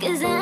Cause I